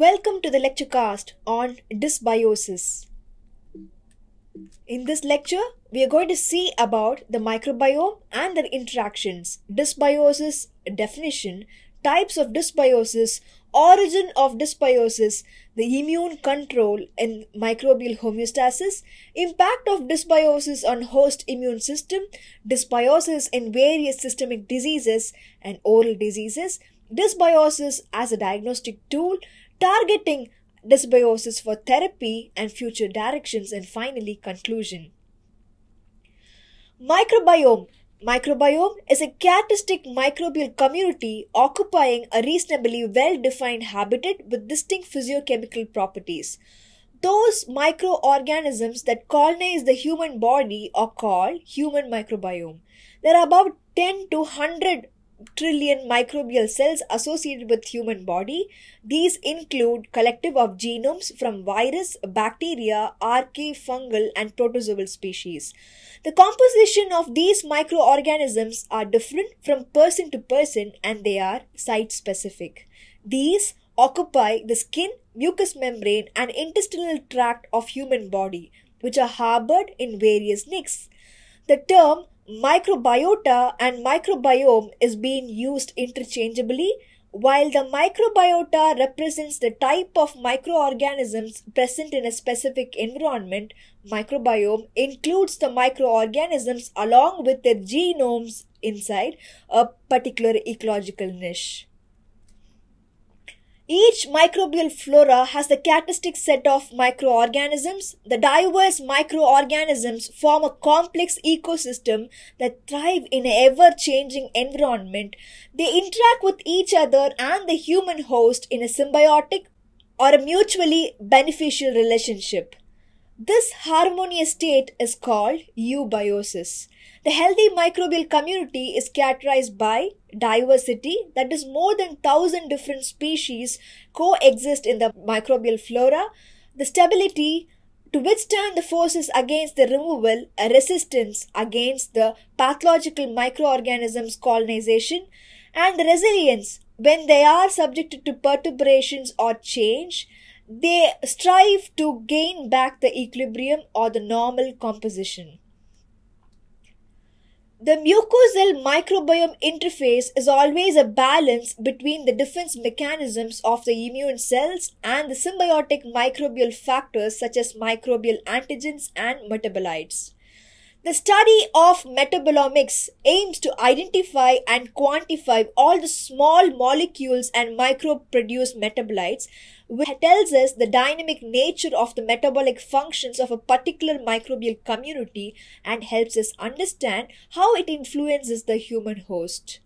Welcome to the lecture cast on dysbiosis. In this lecture, we are going to see about the microbiome and their interactions, dysbiosis definition, types of dysbiosis, origin of dysbiosis, the immune control in microbial homeostasis, impact of dysbiosis on host immune system, dysbiosis in various systemic diseases and oral diseases, dysbiosis as a diagnostic tool, targeting dysbiosis for therapy and future directions, and finally, conclusion. Microbiome Microbiome is a characteristic microbial community occupying a reasonably well defined habitat with distinct physiochemical properties. Those microorganisms that colonize the human body are called human microbiome. There are about 10 to 100 trillion microbial cells associated with human body. These include collective of genomes from virus, bacteria, archaea, fungal and protozoal species. The composition of these microorganisms are different from person to person and they are site specific. These occupy the skin, mucous membrane and intestinal tract of human body which are harbored in various nicks. The term microbiota and microbiome is being used interchangeably while the microbiota represents the type of microorganisms present in a specific environment. Microbiome includes the microorganisms along with their genomes inside a particular ecological niche each microbial flora has the characteristic set of microorganisms. The diverse microorganisms form a complex ecosystem that thrive in an ever changing environment. They interact with each other and the human host in a symbiotic or a mutually beneficial relationship. This harmonious state is called eubiosis. The healthy microbial community is characterized by diversity, that is, more than 1000 different species coexist in the microbial flora, the stability to withstand the forces against the removal, resistance against the pathological microorganisms colonization, and the resilience when they are subjected to perturbations or change, they strive to gain back the equilibrium or the normal composition. The mucosal microbiome interface is always a balance between the defense mechanisms of the immune cells and the symbiotic microbial factors such as microbial antigens and metabolites. The study of metabolomics aims to identify and quantify all the small molecules and microbe produced metabolites, which tells us the dynamic nature of the metabolic functions of a particular microbial community and helps us understand how it influences the human host.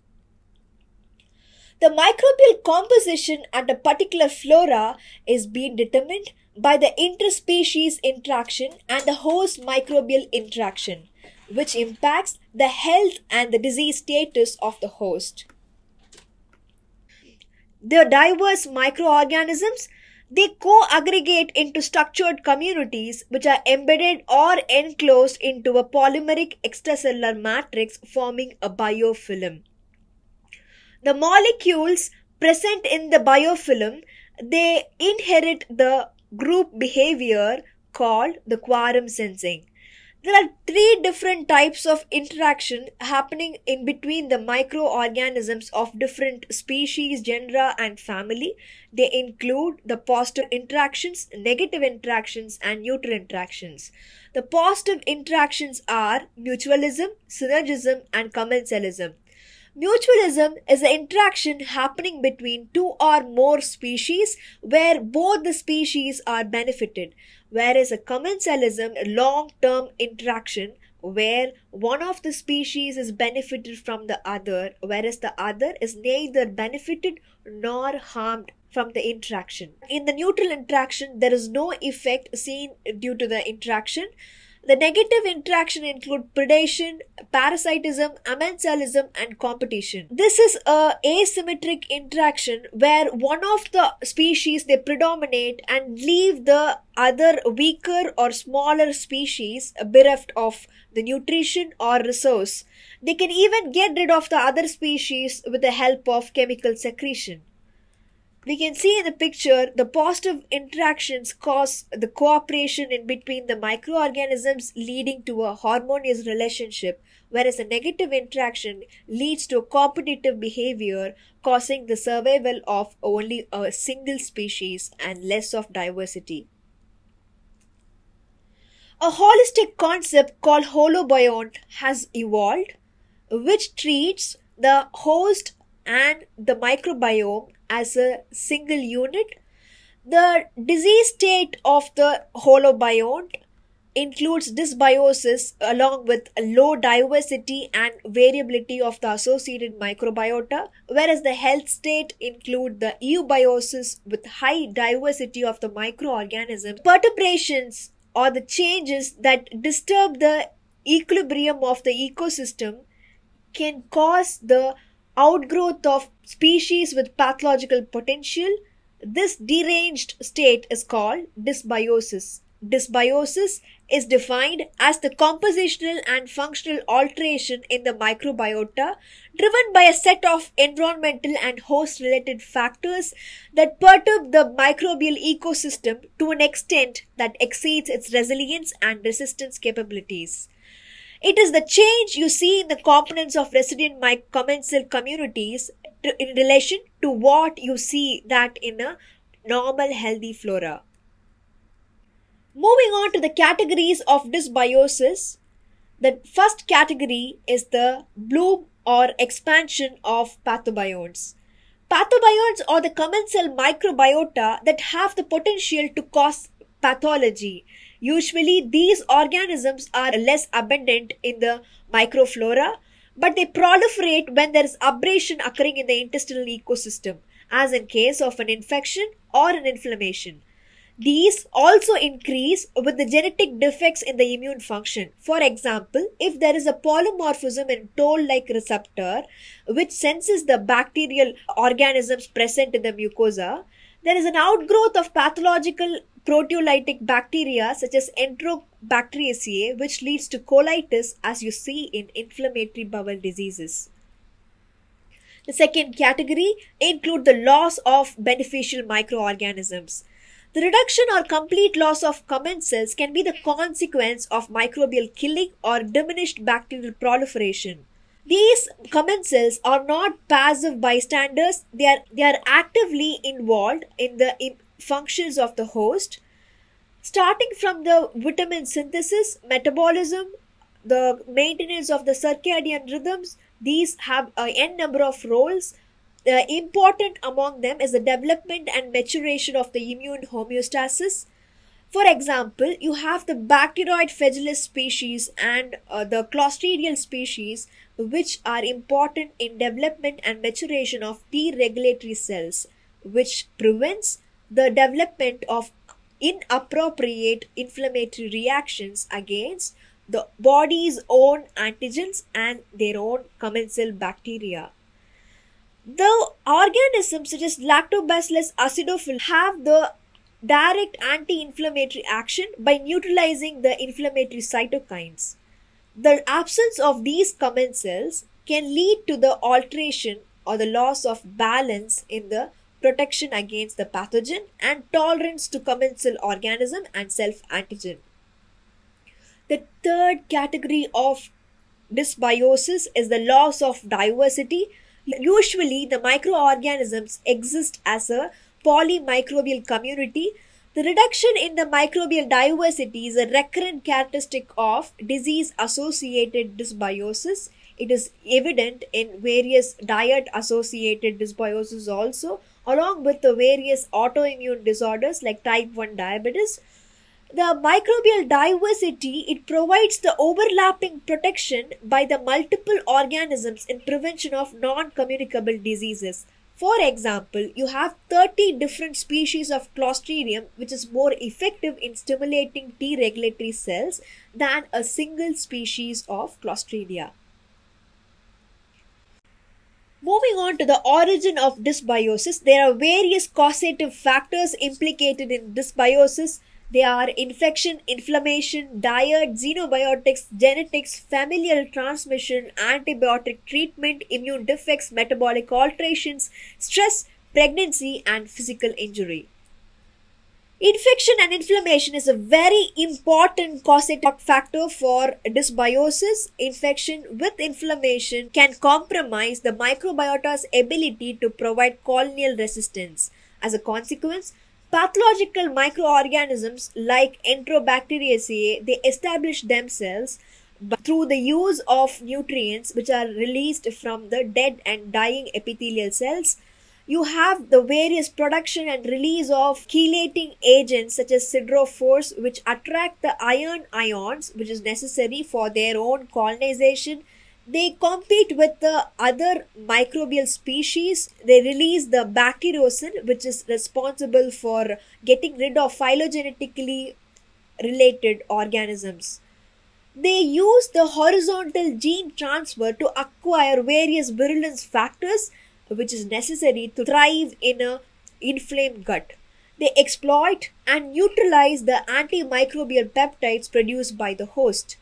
The microbial composition at a particular flora is being determined by the interspecies interaction and the host microbial interaction, which impacts the health and the disease status of the host. The diverse microorganisms they co-aggregate into structured communities which are embedded or enclosed into a polymeric extracellular matrix forming a biofilm. The molecules present in the biofilm they inherit the group behavior called the quorum sensing. There are three different types of interaction happening in between the microorganisms of different species, genera, and family. They include the positive interactions, negative interactions, and neutral interactions. The positive interactions are mutualism, synergism, and commensalism. Mutualism is the interaction happening between two or more species where both the species are benefited, whereas a commensalism, a long-term interaction where one of the species is benefited from the other, whereas the other is neither benefited nor harmed from the interaction. In the neutral interaction, there is no effect seen due to the interaction the negative interaction include predation, parasitism, amensalism, and competition. This is a asymmetric interaction where one of the species they predominate and leave the other weaker or smaller species bereft of the nutrition or resource. They can even get rid of the other species with the help of chemical secretion. We can see in the picture the positive interactions cause the cooperation in between the microorganisms leading to a harmonious relationship whereas a negative interaction leads to a competitive behavior causing the survival of only a single species and less of diversity. A holistic concept called holobiont has evolved which treats the host and the microbiome as a single unit. The disease state of the holobiont includes dysbiosis along with low diversity and variability of the associated microbiota, whereas the health state include the eubiosis with high diversity of the microorganisms. Perturbations or the changes that disturb the equilibrium of the ecosystem can cause the outgrowth of species with pathological potential. This deranged state is called dysbiosis. Dysbiosis is defined as the compositional and functional alteration in the microbiota driven by a set of environmental and host related factors that perturb the microbial ecosystem to an extent that exceeds its resilience and resistance capabilities. It is the change you see in the components of resident commensal communities in relation to what you see that in a normal healthy flora. Moving on to the categories of dysbiosis, the first category is the bloom or expansion of pathobionts. Pathobionts are the commensal microbiota that have the potential to cause pathology Usually, these organisms are less abundant in the microflora, but they proliferate when there is abrasion occurring in the intestinal ecosystem, as in case of an infection or an inflammation. These also increase with the genetic defects in the immune function. For example, if there is a polymorphism in toll-like receptor which senses the bacterial organisms present in the mucosa, there is an outgrowth of pathological proteolytic bacteria such as Enterobacteriaceae, which leads to colitis as you see in inflammatory bowel diseases. The second category include the loss of beneficial microorganisms. The reduction or complete loss of commensals can be the consequence of microbial killing or diminished bacterial proliferation. These commensals are not passive bystanders, they are, they are actively involved in the functions of the host, starting from the vitamin synthesis, metabolism, the maintenance of the circadian rhythms. These have a n number of roles. Uh, important among them is the development and maturation of the immune homeostasis. For example, you have the bacteroid flagellus species and uh, the clostridial species, which are important in development and maturation of T regulatory cells, which prevents the development of inappropriate inflammatory reactions against the body's own antigens and their own commensal bacteria. The organisms such as Lactobacillus acidophilus have the direct anti-inflammatory action by neutralizing the inflammatory cytokines. The absence of these commensals can lead to the alteration or the loss of balance in the protection against the pathogen, and tolerance to commensal organism and self-antigen. The third category of dysbiosis is the loss of diversity. Usually, the microorganisms exist as a polymicrobial community. The reduction in the microbial diversity is a recurrent characteristic of disease associated dysbiosis. It is evident in various diet associated dysbiosis also along with the various autoimmune disorders like type 1 diabetes the microbial diversity it provides the overlapping protection by the multiple organisms in prevention of non-communicable diseases for example you have 30 different species of clostridium which is more effective in stimulating t regulatory cells than a single species of clostridia Moving on to the origin of dysbiosis, there are various causative factors implicated in dysbiosis. They are infection, inflammation, diet, xenobiotics, genetics, familial transmission, antibiotic treatment, immune defects, metabolic alterations, stress, pregnancy, and physical injury. Infection and inflammation is a very important causative factor for dysbiosis. Infection with inflammation can compromise the microbiota's ability to provide colonial resistance. As a consequence, pathological microorganisms like Enterobacteriaceae they establish themselves through the use of nutrients which are released from the dead and dying epithelial cells. You have the various production and release of chelating agents such as siderophores which attract the iron ions which is necessary for their own colonization they compete with the other microbial species they release the bacteriocin which is responsible for getting rid of phylogenetically related organisms they use the horizontal gene transfer to acquire various virulence factors which is necessary to thrive in a inflamed gut. They exploit and neutralize the antimicrobial peptides produced by the host.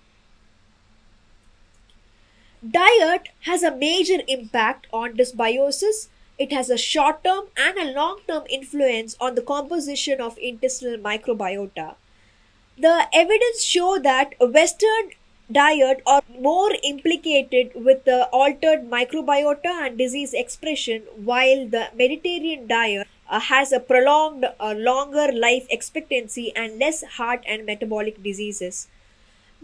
Diet has a major impact on dysbiosis. It has a short term and a long term influence on the composition of intestinal microbiota. The evidence show that Western diet are more implicated with the altered microbiota and disease expression, while the Mediterranean diet uh, has a prolonged, uh, longer life expectancy and less heart and metabolic diseases.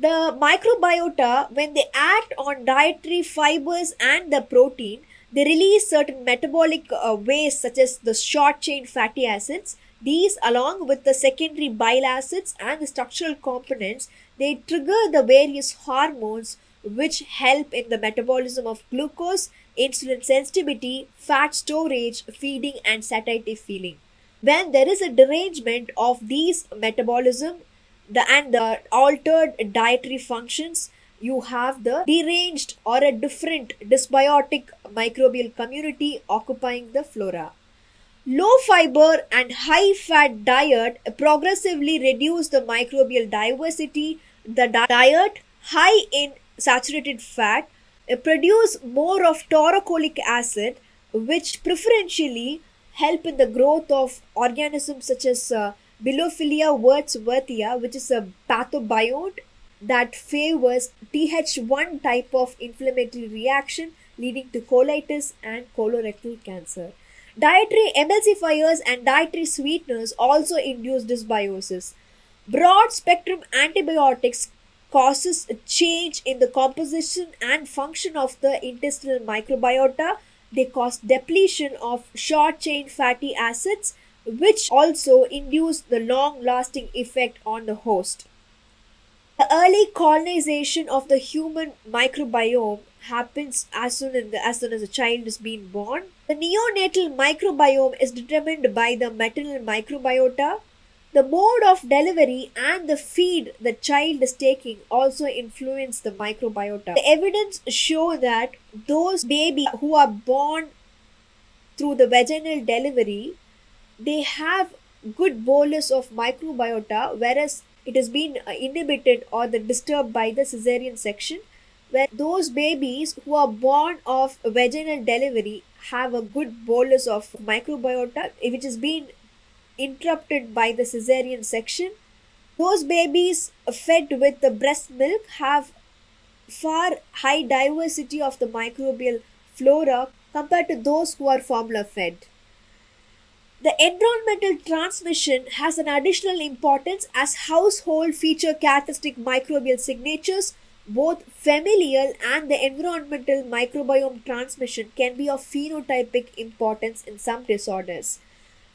The microbiota, when they act on dietary fibers and the protein, they release certain metabolic uh, waste such as the short chain fatty acids. These, along with the secondary bile acids and the structural components, they trigger the various hormones which help in the metabolism of glucose, insulin sensitivity, fat storage, feeding, and satiety feeling. When there is a derangement of these metabolism the, and the altered dietary functions, you have the deranged or a different dysbiotic microbial community occupying the flora. Low fiber and high fat diet progressively reduce the microbial diversity the diet high in saturated fat produce more of taurocholic acid which preferentially help in the growth of organisms such as uh, Bilophila wordsworthia which is a pathobiont that favors Th1 type of inflammatory reaction leading to colitis and colorectal cancer. Dietary emulsifiers and dietary sweeteners also induce dysbiosis. Broad spectrum antibiotics causes a change in the composition and function of the intestinal microbiota. They cause depletion of short chain fatty acids, which also induce the long lasting effect on the host. The early colonization of the human microbiome happens as soon, as, the, as soon as a child is being born. The neonatal microbiome is determined by the maternal microbiota the mode of delivery and the feed the child is taking also influence the microbiota. The evidence show that those babies who are born through the vaginal delivery, they have good bolus of microbiota, whereas it has been uh, inhibited or the disturbed by the cesarean section. Where those babies who are born of vaginal delivery have a good bolus of microbiota, which has been interrupted by the cesarean section. Those babies fed with the breast milk have far high diversity of the microbial flora compared to those who are formula fed. The environmental transmission has an additional importance as household feature characteristic microbial signatures. Both familial and the environmental microbiome transmission can be of phenotypic importance in some disorders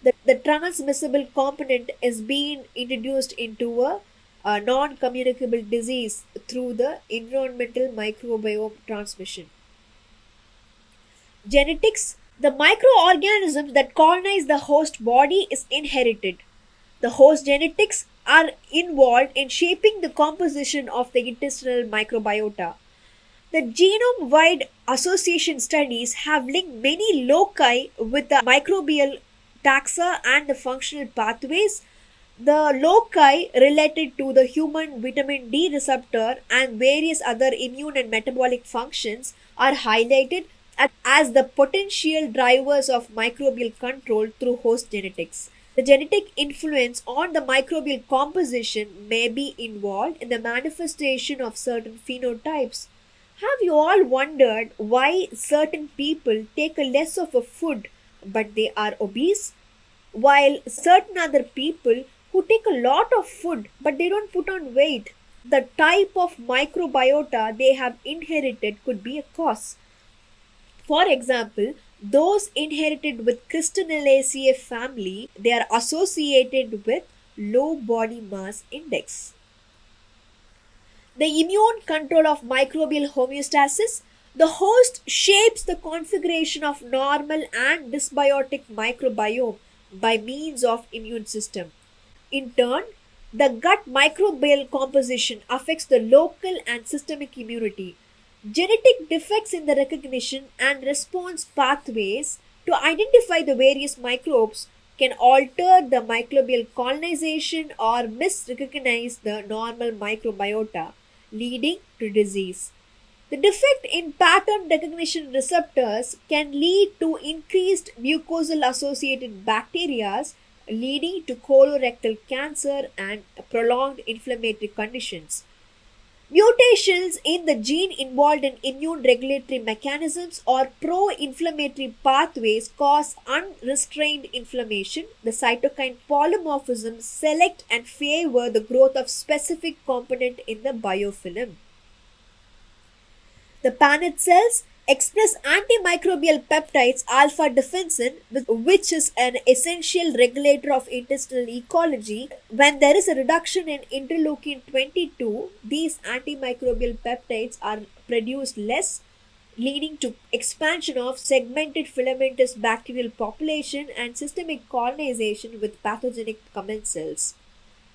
the, the transmissible component is being introduced into a, a non communicable disease through the environmental microbiome transmission. Genetics The microorganisms that colonize the host body is inherited. The host genetics are involved in shaping the composition of the intestinal microbiota. The genome wide association studies have linked many loci with the microbial taxa and the functional pathways, the loci related to the human vitamin D receptor and various other immune and metabolic functions are highlighted as the potential drivers of microbial control through host genetics. The genetic influence on the microbial composition may be involved in the manifestation of certain phenotypes. Have you all wondered why certain people take a less of a food but they are obese? While certain other people who take a lot of food but they don't put on weight, the type of microbiota they have inherited could be a cause. For example, those inherited with Cristanellaceae family, they are associated with low body mass index. The immune control of microbial homeostasis, the host shapes the configuration of normal and dysbiotic microbiome by means of immune system. In turn, the gut microbial composition affects the local and systemic immunity Genetic defects in the recognition and response pathways to identify the various microbes can alter the microbial colonization or misrecognize the normal microbiota, leading to disease. The defect in pattern recognition receptors can lead to increased mucosal associated bacteria, leading to colorectal cancer and prolonged inflammatory conditions. Mutations in the gene involved in immune regulatory mechanisms or pro inflammatory pathways cause unrestrained inflammation. The cytokine polymorphisms select and favor the growth of specific component in the biofilm. The Paneth cells express antimicrobial peptides alpha defensin, which is an essential regulator of intestinal ecology. When there is a reduction in interleukin 22, these antimicrobial peptides are produced less, leading to expansion of segmented filamentous bacterial population and systemic colonization with pathogenic commensals.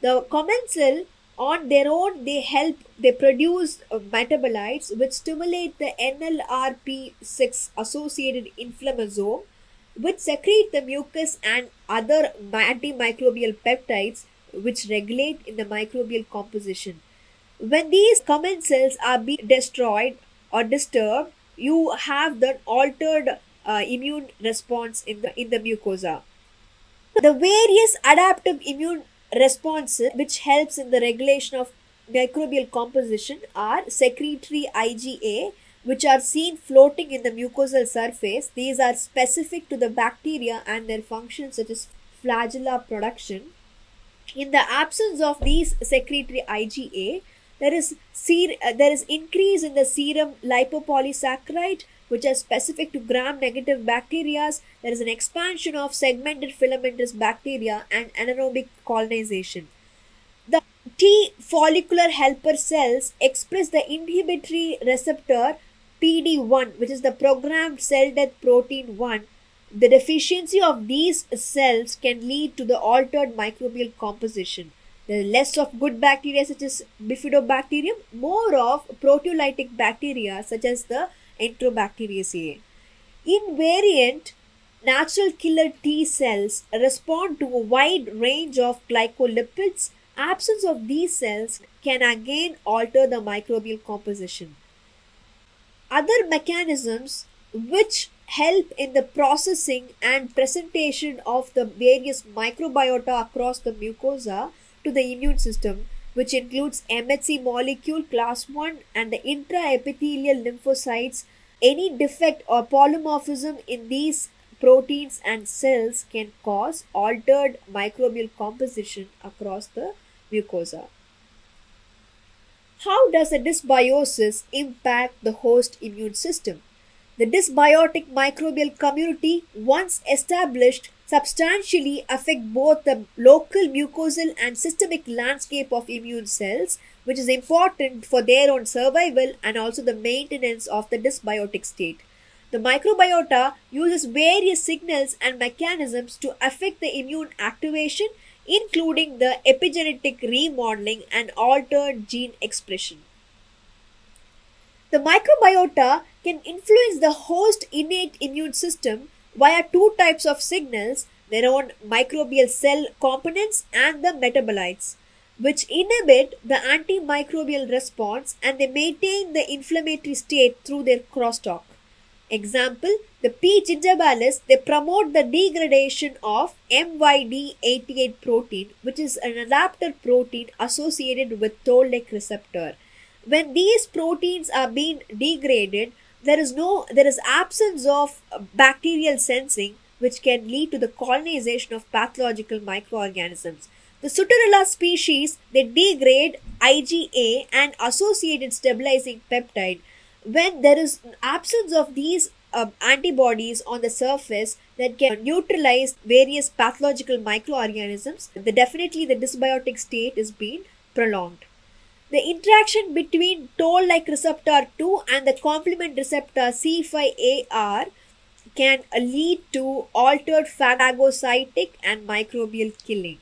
The commensal on their own they help they produce uh, metabolites which stimulate the NLRP6 associated inflammasome which secrete the mucus and other antimicrobial peptides which regulate in the microbial composition. When these commensals are being destroyed or disturbed, you have the altered uh, immune response in the in the mucosa. The various adaptive immune responses which helps in the regulation of microbial composition are secretory IgA which are seen floating in the mucosal surface. These are specific to the bacteria and their functions such as flagella production. In the absence of these secretory IgA, there is ser- uh, there is increase in the serum lipopolysaccharide which are specific to gram negative bacteria. There is an expansion of segmented filamentous bacteria and anaerobic colonization. The T follicular helper cells express the inhibitory receptor PD1, which is the programmed cell death protein 1. The deficiency of these cells can lead to the altered microbial composition. There is less of good bacteria such as bifidobacterium, more of proteolytic bacteria such as the Enterobacteriaceae. Invariant natural killer T cells respond to a wide range of glycolipids. Absence of these cells can again alter the microbial composition. Other mechanisms which help in the processing and presentation of the various microbiota across the mucosa to the immune system which includes MHC molecule class 1 and the intraepithelial lymphocytes. Any defect or polymorphism in these proteins and cells can cause altered microbial composition across the mucosa. How does a dysbiosis impact the host immune system? The dysbiotic microbial community, once established, substantially affect both the local mucosal and systemic landscape of immune cells, which is important for their own survival and also the maintenance of the dysbiotic state. The microbiota uses various signals and mechanisms to affect the immune activation, including the epigenetic remodeling and altered gene expression. The microbiota can influence the host innate immune system via two types of signals their own microbial cell components and the metabolites, which inhibit the antimicrobial response and they maintain the inflammatory state through their crosstalk. Example, the P. gingivalis, they promote the degradation of MYD88 protein, which is an adapter protein associated with toll-like receptor. When these proteins are being degraded, there is no there is absence of bacterial sensing which can lead to the colonization of pathological microorganisms. The Suturella species they degrade IgA and associated stabilizing peptide. When there is absence of these uh, antibodies on the surface that can neutralize various pathological microorganisms, the, definitely the dysbiotic state is being prolonged. The interaction between toll-like receptor 2 and the complement receptor C5AR can lead to altered phagocytic and microbial killing.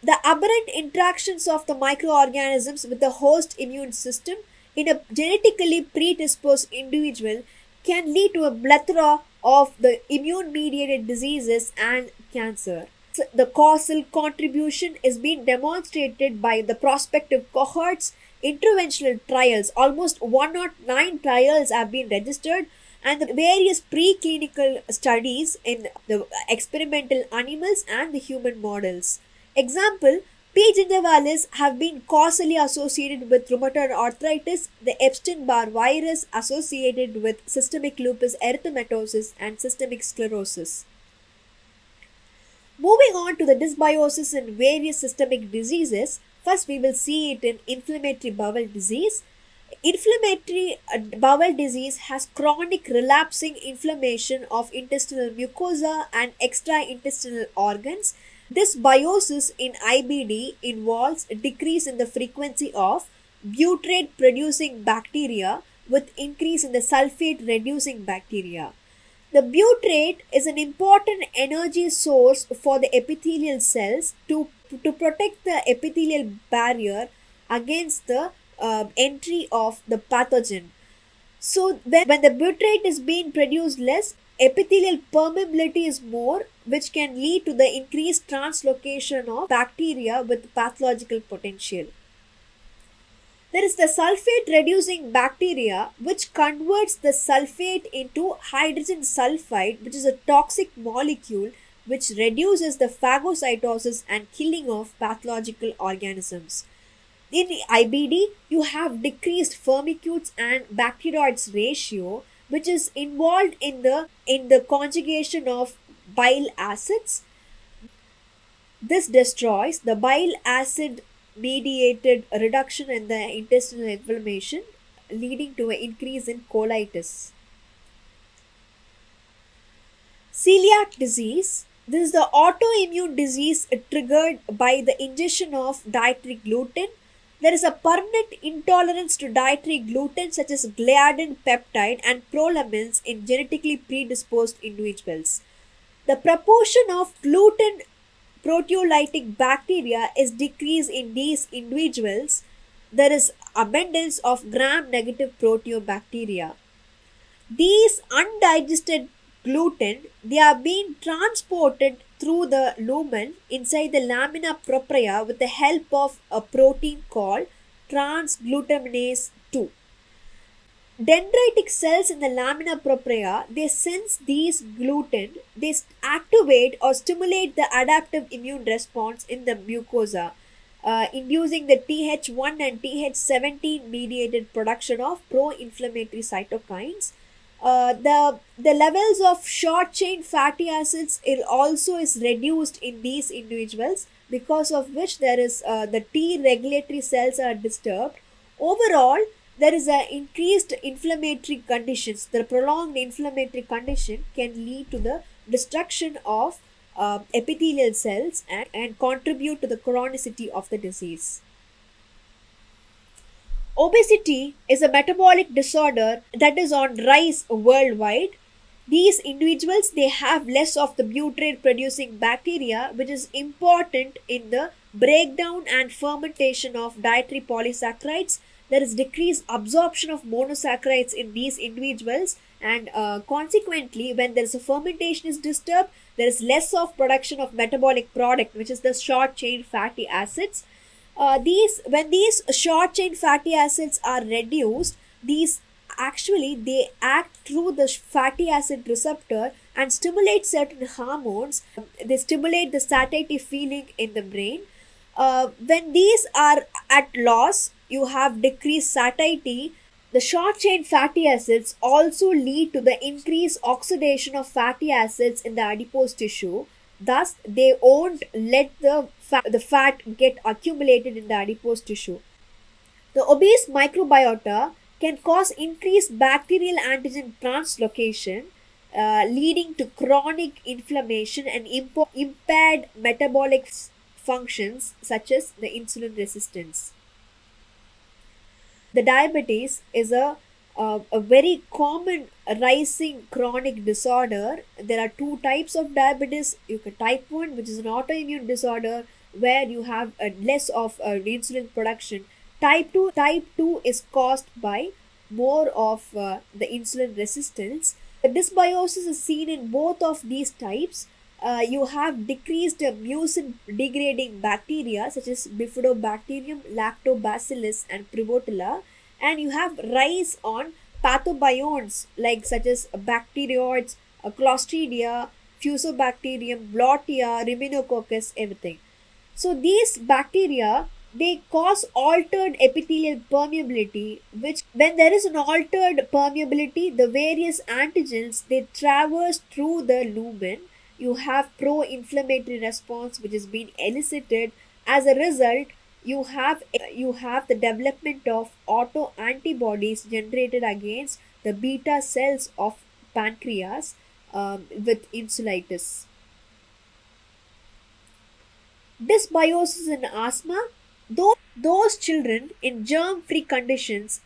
The aberrant interactions of the microorganisms with the host immune system in a genetically predisposed individual can lead to a plethora of the immune mediated diseases and cancer the causal contribution is being demonstrated by the prospective cohorts interventional trials almost 109 trials have been registered and the various preclinical studies in the experimental animals and the human models example P. gingivalis have been causally associated with rheumatoid arthritis, the Epstein-Barr virus associated with systemic lupus erythematosus and systemic sclerosis. Moving on to the dysbiosis in various systemic diseases, first we will see it in inflammatory bowel disease. Inflammatory uh, bowel disease has chronic relapsing inflammation of intestinal mucosa and extra-intestinal organs. This biosis in IBD involves a decrease in the frequency of butyrate producing bacteria with increase in the sulfate reducing bacteria. The butyrate is an important energy source for the epithelial cells to, to protect the epithelial barrier against the uh, entry of the pathogen. So, when, when the butyrate is being produced less, epithelial permeability is more, which can lead to the increased translocation of bacteria with pathological potential. There is the sulfate reducing bacteria which converts the sulfate into hydrogen sulfide, which is a toxic molecule which reduces the phagocytosis and killing of pathological organisms. In IBD, you have decreased firmicutes and bacteroids ratio, which is involved in the in the conjugation of bile acids. This destroys the bile acid mediated reduction in the intestinal inflammation leading to an increase in colitis. Celiac disease. This is the autoimmune disease triggered by the ingestion of dietary gluten. There is a permanent intolerance to dietary gluten such as gliadin peptide and prolamins in genetically predisposed individuals. The proportion of gluten proteolytic bacteria is decreased in these individuals, there is abundance of gram-negative proteobacteria. These undigested gluten, they are being transported through the lumen inside the lamina propria with the help of a protein called transglutaminase 2. Dendritic cells in the lamina propria, they sense these gluten, they activate or stimulate the adaptive immune response in the mucosa, uh, inducing the Th1 and Th17 mediated production of pro-inflammatory cytokines. Uh, the, the levels of short chain fatty acids it also is reduced in these individuals because of which there is uh, the T regulatory cells are disturbed. Overall, there is an increased inflammatory conditions. The prolonged inflammatory condition can lead to the destruction of uh, epithelial cells and, and contribute to the chronicity of the disease. Obesity is a metabolic disorder that is on rise worldwide. These individuals they have less of the butyrate producing bacteria which is important in the breakdown and fermentation of dietary polysaccharides there is decreased absorption of monosaccharides in these individuals and uh, consequently when there is a fermentation is disturbed there is less of production of metabolic product which is the short chain fatty acids uh, these when these short chain fatty acids are reduced these actually they act through the fatty acid receptor and stimulate certain hormones. They stimulate the satiety feeling in the brain. Uh, when these are at loss, you have decreased satiety. The short chain fatty acids also lead to the increased oxidation of fatty acids in the adipose tissue. Thus, they won't let the fat, the fat get accumulated in the adipose tissue. The obese microbiota can cause increased bacterial antigen translocation, uh, leading to chronic inflammation and impo- impaired metabolic functions such as the insulin resistance. The diabetes is a uh, a very common rising chronic disorder. There are two types of diabetes. You can type 1, which is an autoimmune disorder where you have a less of uh, insulin production. Type 2, type 2 is caused by more of uh, the insulin resistance. The dysbiosis is seen in both of these types. Uh, you have decreased mucin degrading bacteria such as bifidobacterium, lactobacillus, and prevotella and you have rise on pathobionts like such as bacteroids, uh, clostridia, fusobacterium, blottia, rhinococcus, everything. So these bacteria they cause altered epithelial permeability which when there is an altered permeability the various antigens they traverse through the lumen you have pro-inflammatory response which is being elicited. As a result you have you have the development of auto antibodies generated against the beta cells of pancreas um, with insulitis. Dysbiosis in asthma those, those children in germ free conditions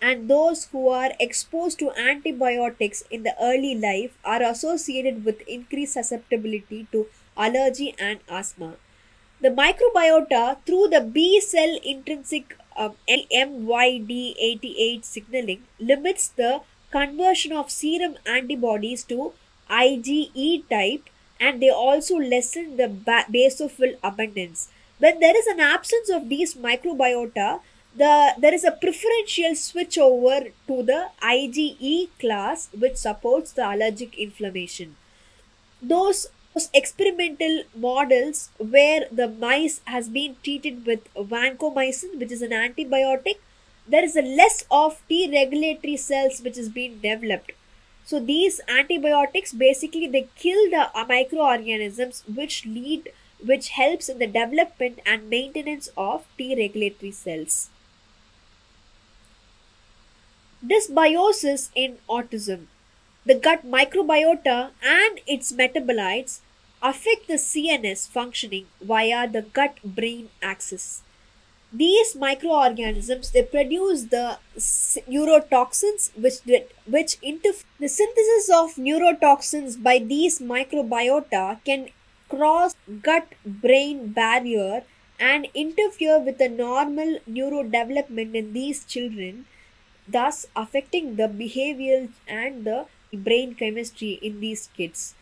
and those who are exposed to antibiotics in the early life are associated with increased susceptibility to allergy and asthma the microbiota, through the B cell intrinsic um, MYD88 signaling, limits the conversion of serum antibodies to IgE type and they also lessen the ba- basophil abundance. When there is an absence of these microbiota, the there is a preferential switch over to the IgE class which supports the allergic inflammation. Those experimental models where the mice has been treated with vancomycin which is an antibiotic there is a less of t regulatory cells which is being developed so these antibiotics basically they kill the uh, microorganisms which lead which helps in the development and maintenance of t regulatory cells dysbiosis in autism the gut microbiota and its metabolites affect the CNS functioning via the gut brain axis. These microorganisms they produce the neurotoxins which which interfere the synthesis of neurotoxins by these microbiota can cross gut brain barrier and interfere with the normal neurodevelopment in these children thus affecting the behavior and the brain chemistry in these kids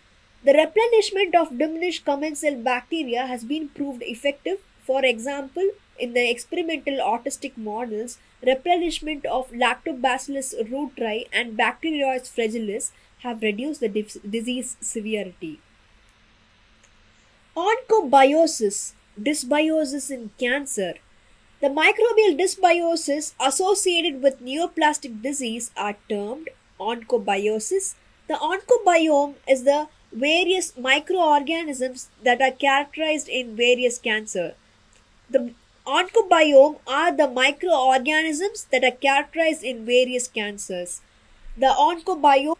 the replenishment of diminished commensal bacteria has been proved effective. For example, in the experimental autistic models, replenishment of Lactobacillus reuteri and Bacteroides fragilis have reduced the disease severity. Oncobiosis, dysbiosis in cancer. The microbial dysbiosis associated with neoplastic disease are termed oncobiosis. The oncobiome is the various microorganisms that are characterized in various cancer. The oncobiome are the microorganisms that are characterized in various cancers. The oncobiome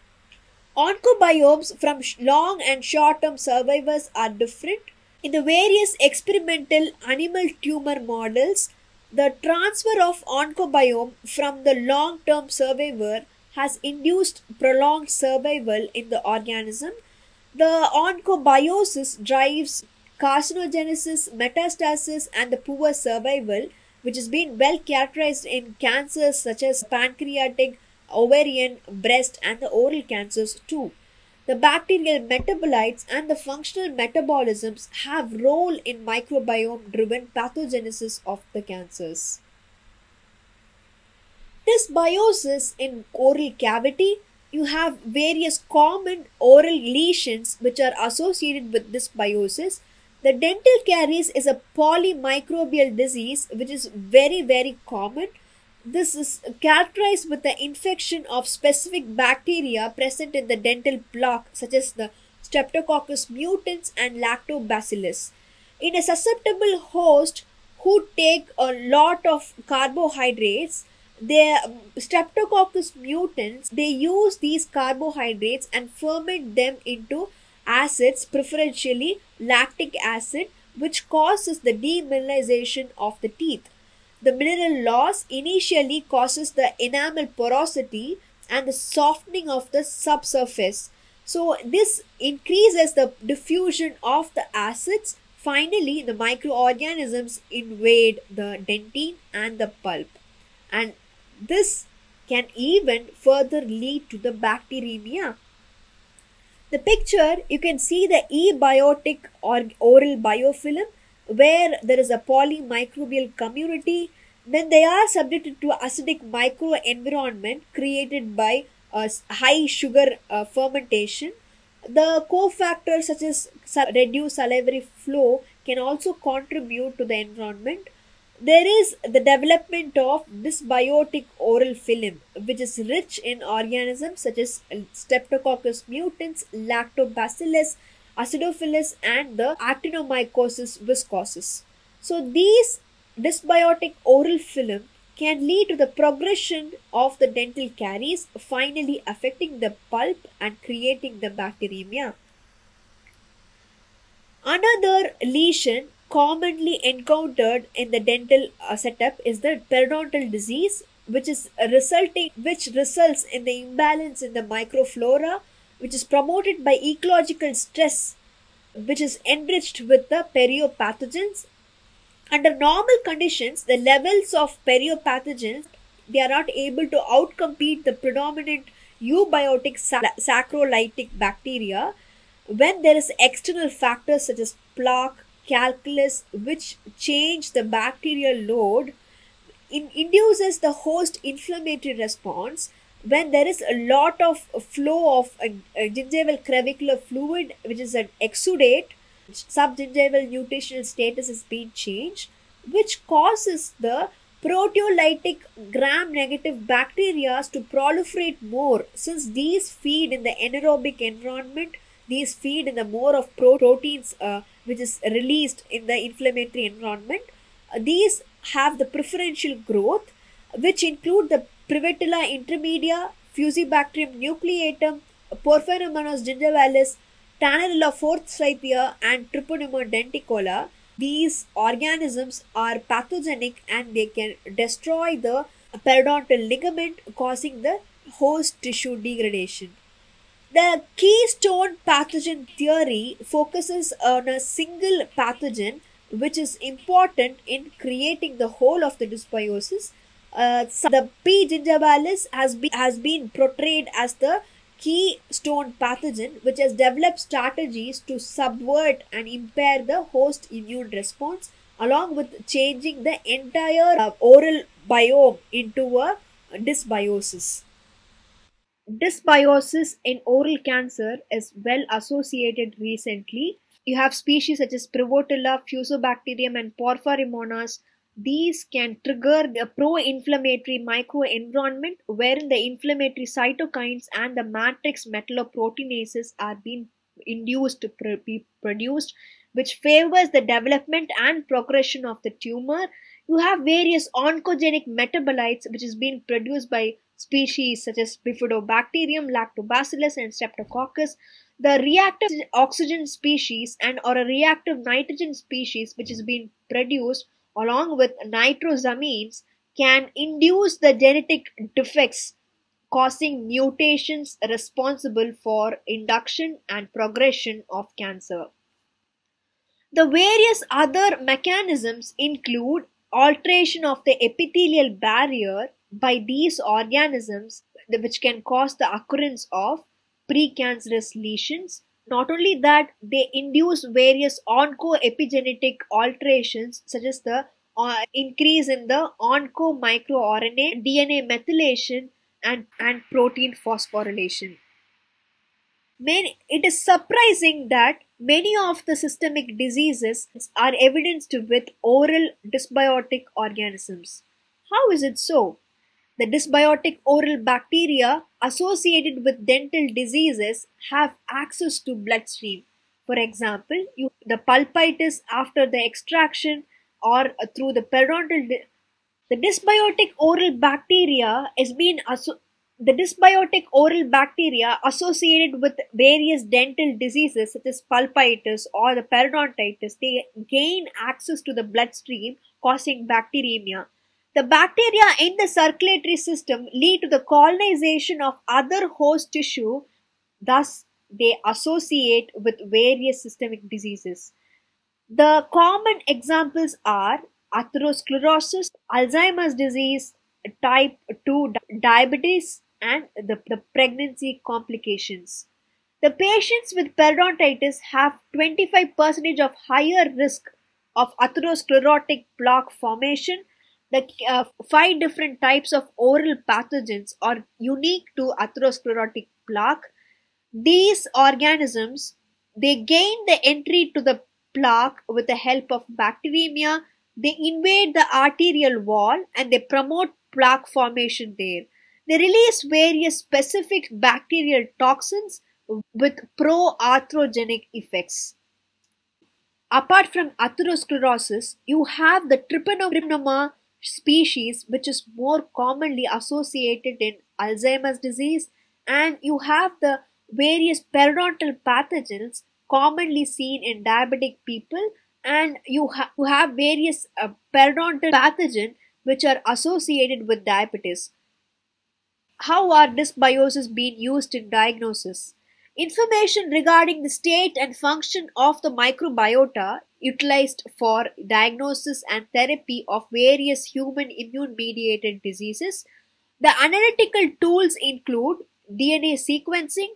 oncobiomes from long and short term survivors are different. In the various experimental animal tumor models, the transfer of oncobiome from the long term survivor has induced prolonged survival in the organism the oncobiosis drives carcinogenesis, metastasis, and the poor survival, which has been well characterized in cancers such as pancreatic, ovarian, breast, and the oral cancers too. The bacterial metabolites and the functional metabolisms have role in microbiome driven pathogenesis of the cancers. Dysbiosis in oral cavity, you have various common oral lesions which are associated with dysbiosis. The dental caries is a polymicrobial disease which is very very common. This is characterized with the infection of specific bacteria present in the dental plaque such as the Streptococcus mutans and Lactobacillus. In a susceptible host who take a lot of carbohydrates, the streptococcus mutans they use these carbohydrates and ferment them into acids preferentially lactic acid which causes the demineralization of the teeth the mineral loss initially causes the enamel porosity and the softening of the subsurface. So this increases the diffusion of the acids. Finally the microorganisms invade the dentine and the pulp. And this can even further lead to the bacteremia. The picture you can see the eubiotic or oral biofilm where there is a polymicrobial community then they are subjected to acidic microenvironment created by uh, high sugar uh, fermentation. The cofactors such as reduced salivary flow can also contribute to the environment. There is the development of dysbiotic oral film, which is rich in organisms such as Streptococcus mutans, Lactobacillus, Acidophilus, and the Actinomyces viscosus. So, these dysbiotic oral film can lead to the progression of the dental caries, finally affecting the pulp and creating the bacteremia. Another lesion commonly encountered in the dental uh, setup is the periodontal disease which is resulting which results in the imbalance in the microflora which is promoted by ecological stress which is enriched with the periopathogens. Under normal conditions the levels of periopathogens they are not able to outcompete the predominant eubiotic saccharolytic bacteria. When there is external factors such as plaque calculus which change the bacterial load in, induces the host inflammatory response when there is a lot of flow of a, a gingival crevicular fluid which is an exudate subgingival nutritional status is being changed which causes the proteolytic gram negative bacteria to proliferate more since these feed in the anaerobic environment these feed in the more of proteins uh, which is released in the inflammatory environment. Uh, these have the preferential growth which include the Prevotella intermedia, Fusobacterium nucleatum, Porphyromonas gingivalis, Tannerella forsythia and Treponema denticola. These organisms are pathogenic and they can destroy the periodontal ligament causing the host tissue degradation. The keystone pathogen theory focuses on a single pathogen which is important in creating the whole of the dysbiosis. Uh, the P. gingivalis has been, has been portrayed as the keystone pathogen which has developed strategies to subvert and impair the host immune response along with changing the entire uh, oral biome into a dysbiosis. Dysbiosis in oral cancer is well associated recently. You have species such as Prevotella, Fusobacterium, and Porphyromonas. These can trigger a pro-inflammatory microenvironment wherein the inflammatory cytokines and the matrix metalloproteinases are being induced to be produced, which favors the development and progression of the tumor. You have various oncogenic metabolites which is being produced by species such as Bifidobacterium, Lactobacillus, and Streptococcus. The reactive oxygen species and or a reactive nitrogen species which is being produced along with nitrosamines can induce the genetic defects causing mutations responsible for induction and progression of cancer. The various other mechanisms include alteration of the epithelial barrier by these organisms which can cause the occurrence of precancerous lesions. Not only that, they induce various oncoepigenetic alterations such as the uh, increase in the oncomicroRNA, DNA methylation, and, and protein phosphorylation. Many, it is surprising that many of the systemic diseases are evidenced with oral dysbiotic organisms. How is it so? The dysbiotic oral bacteria associated with dental diseases have access to bloodstream. For example, you, the pulpitis after the extraction or through the periodontal. the dysbiotic oral bacteria is being the dysbiotic oral bacteria associated with various dental diseases such as pulpitis or the periodontitis, they gain access to the bloodstream causing bacteremia. The bacteria in the circulatory system lead to the colonization of other host tissue, thus they associate with various systemic diseases. The common examples are atherosclerosis, Alzheimer's disease, type 2 diabetes, and the, the pregnancy complications. The patients with periodontitis have 25% of higher risk of atherosclerotic plaque formation. The uh, five different types of oral pathogens are unique to atherosclerotic plaque. These organisms they gain the entry to the plaque with the help of bacteremia. They invade the arterial wall and they promote plaque formation there. They release various specific bacterial toxins with pro-atherogenic effects. Apart from atherosclerosis, you have the Treponema species which is more commonly associated in Alzheimer's disease and you have the various periodontal pathogens commonly seen in diabetic people and you, ha- you have various uh, periodontal pathogens which are associated with diabetes. How are dysbiosis being used in diagnosis? Information regarding the state and function of the microbiota utilized for diagnosis and therapy of various human immune mediated diseases. The analytical tools include DNA sequencing,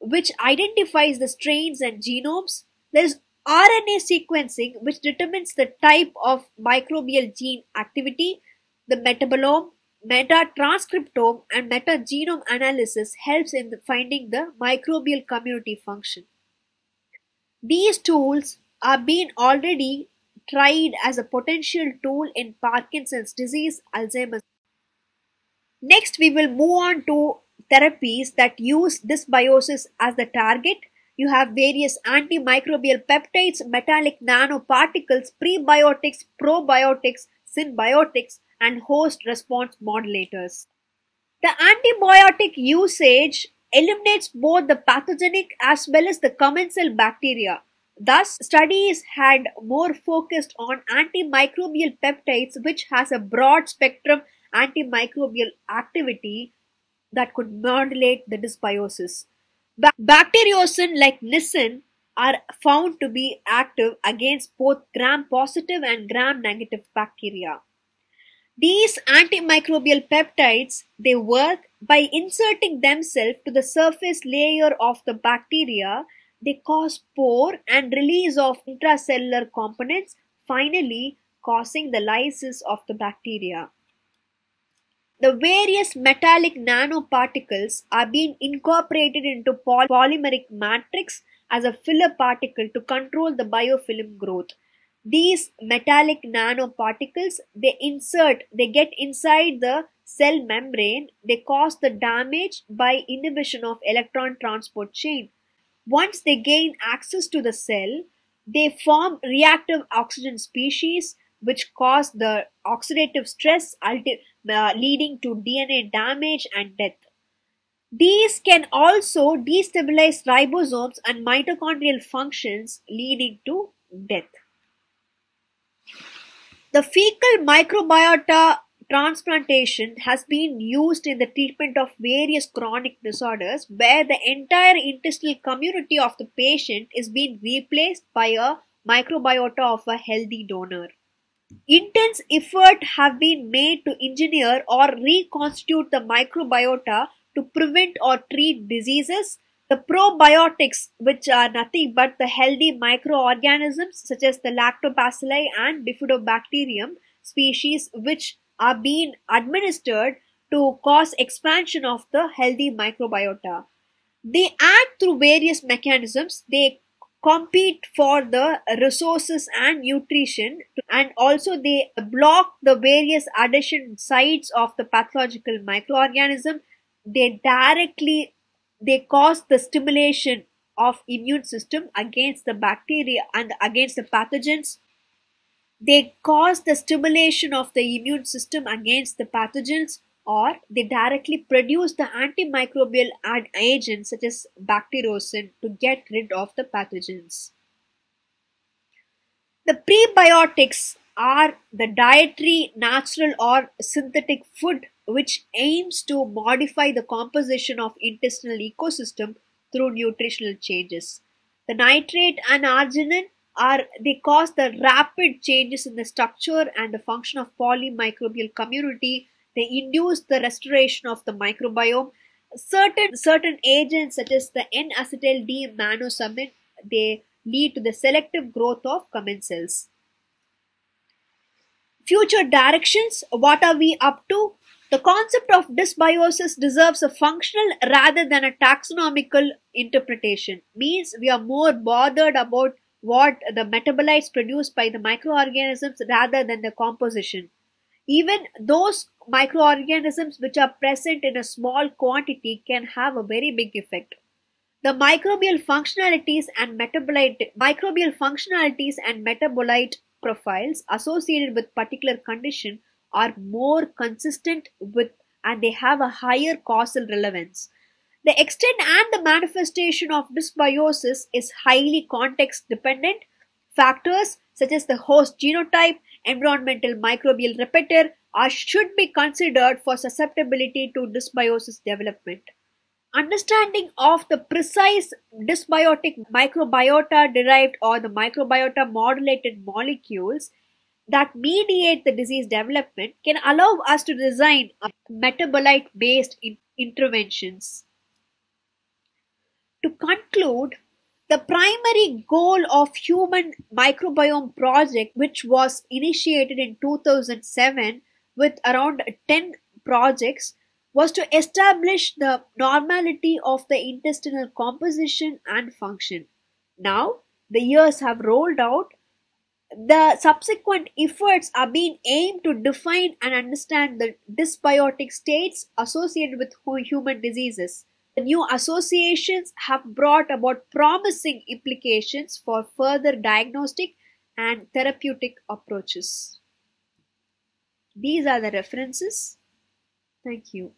which identifies the strains and genomes. There is RNA sequencing, which determines the type of microbial gene activity. The metabolome, metatranscriptome and metagenome analysis helps in the finding the microbial community function. These tools are being already tried as a potential tool in Parkinson's disease, Alzheimer's. Next, we will move on to therapies that use dysbiosis as the target. You have various antimicrobial peptides, metallic nanoparticles, prebiotics, probiotics, symbiotics, and host response modulators. The antibiotic usage eliminates both the pathogenic as well as the commensal bacteria. Thus, studies had more focused on antimicrobial peptides, which has a broad spectrum antimicrobial activity that could modulate the dysbiosis. Ba- bacteriocin like nisin are found to be active against both gram positive and gram negative bacteria. These antimicrobial peptides, they work by inserting themselves to the surface layer of the bacteria. They cause pore and release of intracellular components, finally causing the lysis of the bacteria. The various metallic nanoparticles are being incorporated into poly polymeric matrix as a filler particle to control the biofilm growth these metallic nanoparticles they insert they get inside the cell membrane. They cause the damage by inhibition of electron transport chain. Once they gain access to the cell they form reactive oxygen species which cause the oxidative stress uh, leading to dna damage and death. These can also destabilize ribosomes and mitochondrial functions leading to death the fecal microbiota transplantation has been used in the treatment of various chronic disorders where the entire intestinal community of the patient is being replaced by a microbiota of a healthy donor. Intense effort have been made to engineer or reconstitute the microbiota to prevent or treat diseases the probiotics, which are nothing but the healthy microorganisms such as the lactobacilli and bifidobacterium, species which are being administered to cause expansion of the healthy microbiota. They act through various mechanisms. They compete for the resources and nutrition and also they block the various adhesion sites of the pathological microorganism. They directly they cause the stimulation of immune system against the bacteria and against the pathogens they cause the stimulation of the immune system against the pathogens or they directly produce the antimicrobial agents such as bacteriocin to get rid of the pathogens. The prebiotics are the dietary, natural or synthetic food which aims to modify the composition of intestinal ecosystem through nutritional changes. The nitrate and arginine are they cause the rapid changes in the structure and the function of polymicrobial community. They induce the restoration of the microbiome. Certain certain agents such as the n-acetyl d-mannosamine they lead to the selective growth of commensals future directions what are we up to the concept of dysbiosis deserves a functional rather than a taxonomical interpretation means we are more bothered about what the metabolites produced by the microorganisms rather than the composition. Even those microorganisms which are present in a small quantity can have a very big effect. The microbial functionalities and metabolite microbial functionalities and metabolite profiles associated with particular condition are more consistent with and they have a higher causal relevance. The extent and the manifestation of dysbiosis is highly context dependent. Factors such as the host genotype, environmental microbial repertoire are, should be considered for susceptibility to dysbiosis development. Understanding of the precise dysbiotic microbiota derived or the microbiota modulated molecules that mediate the disease development can allow us to design metabolite based interventions. To conclude, the primary goal of Human Microbiome Project, which was initiated in 2007 with around 10 projects, was to establish the normality of the intestinal composition and function. Now, the years have rolled out. The subsequent efforts are being aimed to define and understand the dysbiotic states associated with human diseases the new associations have brought about promising implications for further diagnostic and therapeutic approaches. These are the references. Thank you.